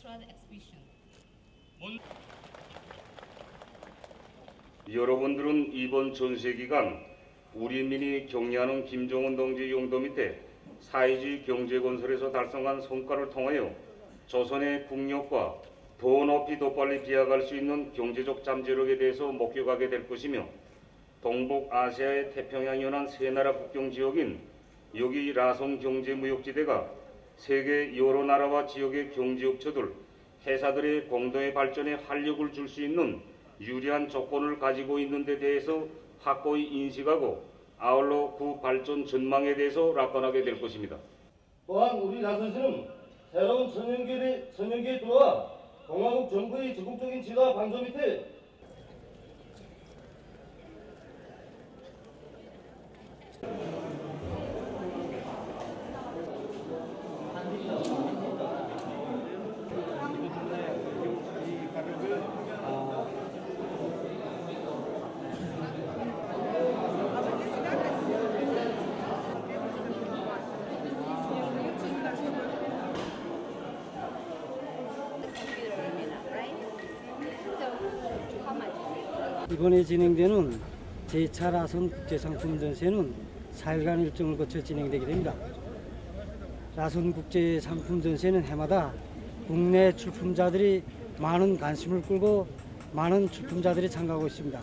Trade Exhibition. 여러분들은 이번 전세 기간 우리민이 격려하는 김정은 동지 용도 밑에 사회주의 경제 건설에서 달성한 성과를 통하여 조선의 국력과 더 높이 더 빨리 비약할 수 있는 경제적 잠재력에 대해서 목격하게 될 것이며 동북아시아의 태평양 연안 세 나라 국경 지역인 여기 라송 경제 무역지대가 세계 여러 나라와 지역의 경제업체들, 회사들의 공동의 발전에 활력을 줄 수 있는 유리한 조건을 가지고 있는 데 대해서 확고히 인식하고 아울러 그 발전 전망에 대해서 낙관하게 될 것입니다. 또한 우리 라선시는 새로운 천연계에, 들어와 동아국 정부의 적극적인 지도와 방조 밑에 이번에 진행되는 제2차 라손 국제상품 전시회는 4일간 일정을 거쳐 진행되게 됩니다. 라손 국제상품 전시회는 해마다 국내 출품자들이 많은 관심을 끌고 많은 출품자들이 참가하고 있습니다.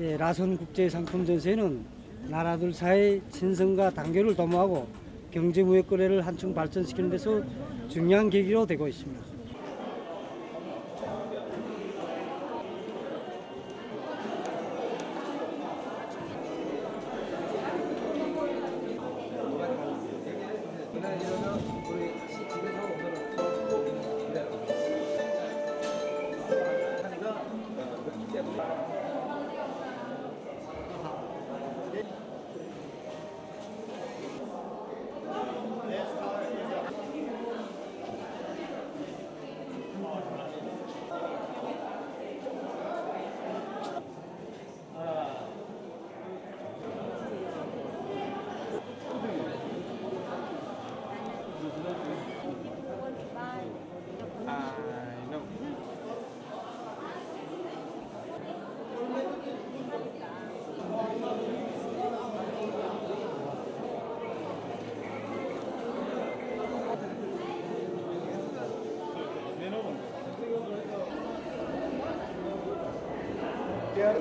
예, 라손 국제상품 전시회는 나라들 사이 친선과 단결을 도모하고 경제무역 거래를 한층 발전시키는 데서 중요한 계기로 되고 있습니다. Diğer